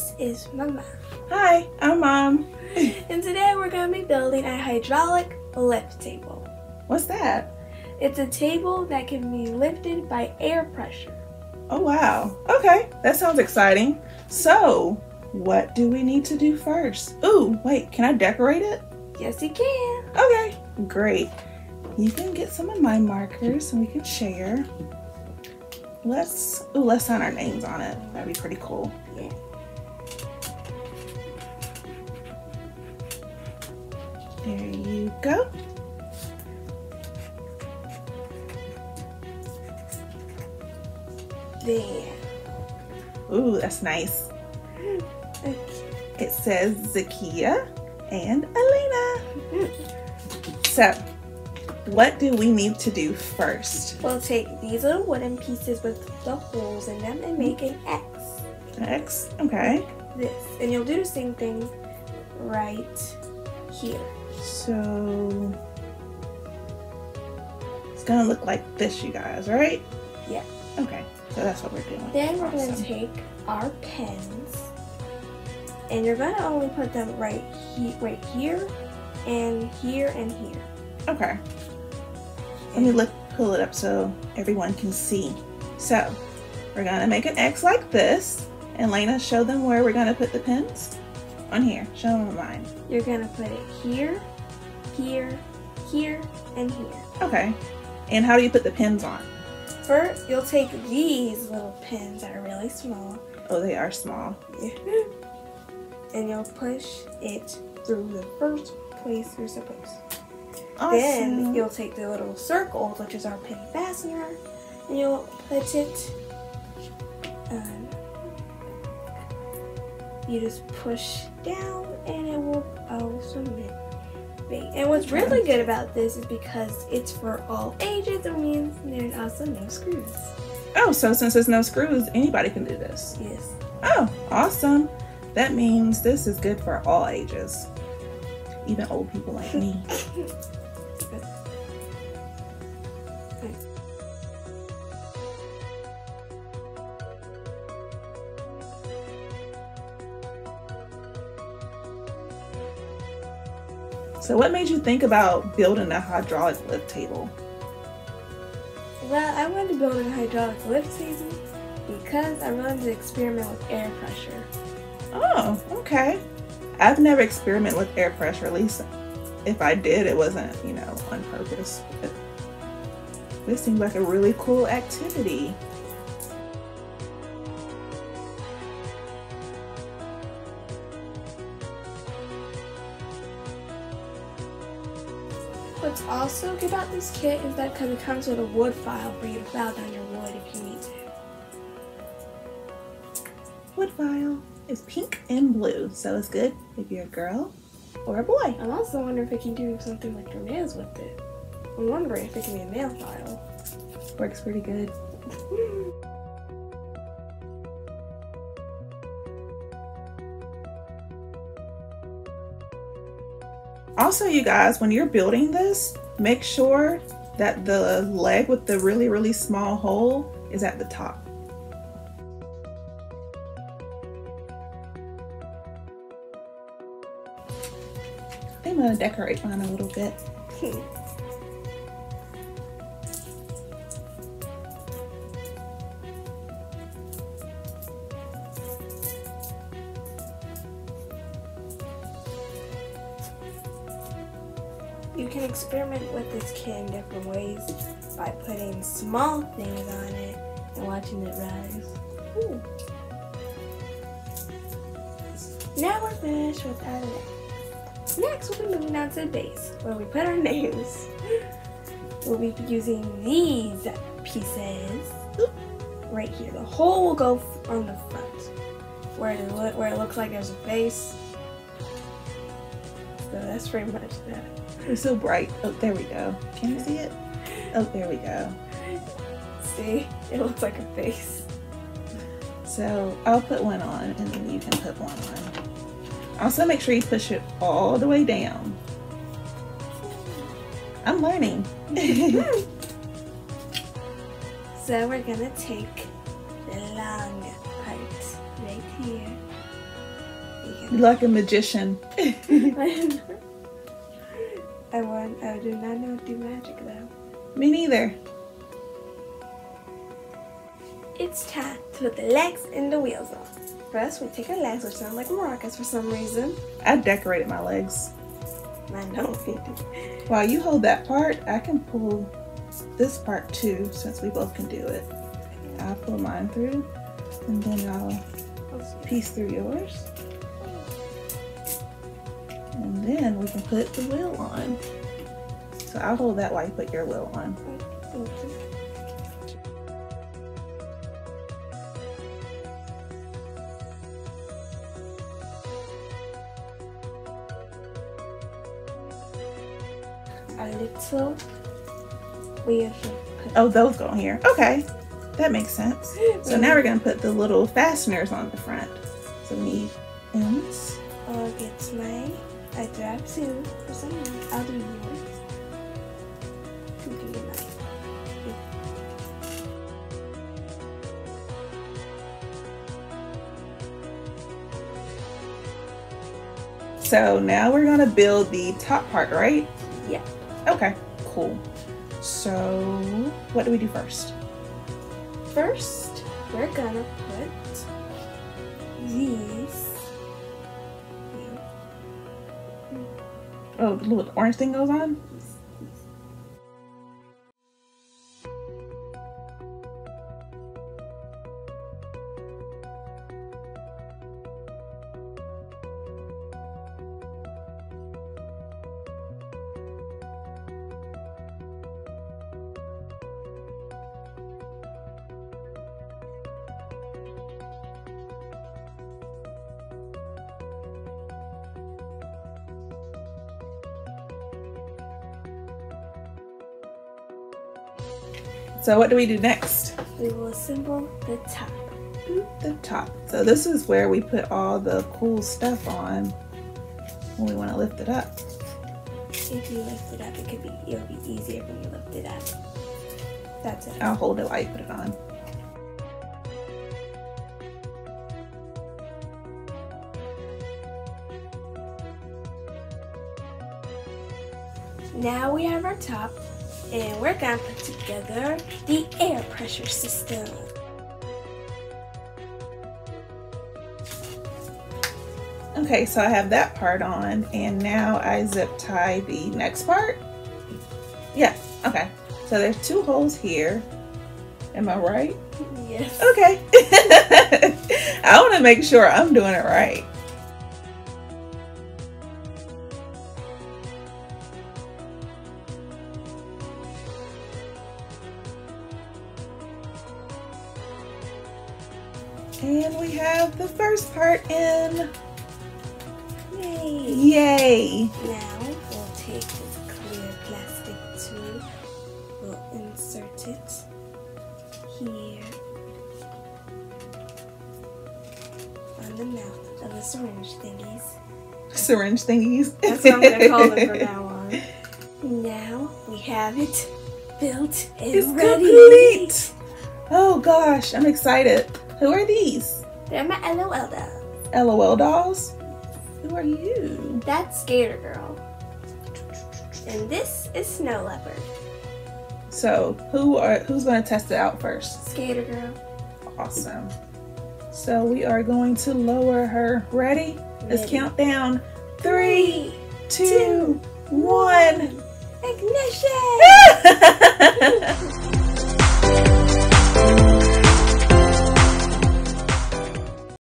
this is my mom. Hi, I'm Mom. and today we're going to be building a hydraulic lift table. What's that? It's a table that can be lifted by air pressure. Oh wow, okay, that sounds exciting. So, what do we need to do first? Ooh, wait, can I decorate it? Yes, you can. Okay, great. You can get some of my markers and we can share. Let's, ooh, let's sign our names on it. That'd be pretty cool. Yeah. There you go. There. Ooh, that's nice. It says Zakia and Alaina. So, what do we need to do first? We'll take these little wooden pieces with the holes in them and make an X. X, okay. This. And you'll do the same thing right here. So, it's gonna look like this, you guys, right? Yeah. Okay, so that's what we're doing. Then we're going to take our pens and you're to only put them right, he- right here and here and here. Okay. Let me look, pull it up so everyone can see. So, we're gonna make an X like this. And Lena, show them where we're gonna put the pins. On here, show them mine. You're going to put it here, here, here, and here. Okay. And how do you put the pins on? First, you'll take these little pins that are really small Oh, they are small. and you'll push it through the first place you're supposed to. Awesome. Then you'll take the little circle, which is our pin fastener, and you'll put it. Um, you just push down, and it will oh, ultimately. And what's really good about this is because it's for all ages. It means there's also no screws. oh, so since there's no screws, anybody can do this. Yes. Oh, awesome. That means this is good for all ages. Even old people like me. So what made you think about building a hydraulic lift table? Well, I wanted to build a hydraulic lift table because I wanted to experiment with air pressure. Oh, okay. I've never experimented with air pressure, at least if I did, it wasn't, you know, on purpose. But this seems like a really cool activity. Also good about this kit is that it comes with a wood file for you to file down your wood if you need to. Wood file is pink and blue, so it's good if you're a girl or a boy. I'm also wondering if it can do something like your nails with it. I'm wondering if it can be a nail file. Works pretty good. Also, you guys, when you're building this, make sure that the leg with the really, really small hole is at the top. I think I'm gonna decorate mine a little bit. You can experiment with this kit in different ways by putting small things on it and watching it rise. Ooh. Now we're finished with our legs. Next, we'll be moving on to the base, where we put our names. We'll be using these pieces right here. The hole will go on the front, where it, where it looks like there's a base. So that's pretty much that. It's so bright. Oh, there we go. Can you see it? Oh, there we go. See, it looks like a face. So I'll put one on and then you can put one on. Also make sure you push it all the way down. I'm learning. So we're gonna take the long part right here. You're like a magician. I want. I do not know how to do magic though. Me neither. It's time to put the legs and the wheels on. First, we take our legs, which sound like maracas for some reason. I decorated my legs. Mine don't. While you hold that part, I can pull this part too, since we both can do it. I'll pull mine through, and then I'll piece through yours. And then we can put the wheel on. So I'll hold that while you put your wheel on. A little wheel. Oh, those go in here. Okay, that makes sense. So now we're gonna put the little fasteners on the front. So we need ends. I'll get mine. I grab two for some. I'll do yours. You can do mine. So now we're gonna build the top part, right? Yeah. Okay, cool. So what do we do first? First, we're gonna Oh, the little orange thing goes on? So what do we do next? We will assemble the top. The top. So this is where we put all the cool stuff on when we want to lift it up. If you lift it up, it could be it'll be easier when you lift it up. That's it. I'll hold it while you put it on. Now we have our top, and we're gonna put together the air pressure system. Okay, so I have that part on and now I zip tie the next part. Yeah, okay. So there's two holes here. Am I right? Yes. Okay. I want to make sure I'm doing it right. And we have the first part in. Yay. Yay! Now we'll take this clear plastic tube. We'll insert it here on the mouth of the syringe thingies. Syringe thingies. That's what I'm gonna call them from now on. Now we have it built and It's ready. complete. Oh gosh, I'm excited. Who are these? They're my LOL dolls. LOL dolls? Who are you? That's Skater Girl. And this is Snow Leopard. So who are who's gonna test it out first? Skater Girl. Awesome. So we are going to lower her. Ready? Let's Ready. count down. Three, two, one. Ignition!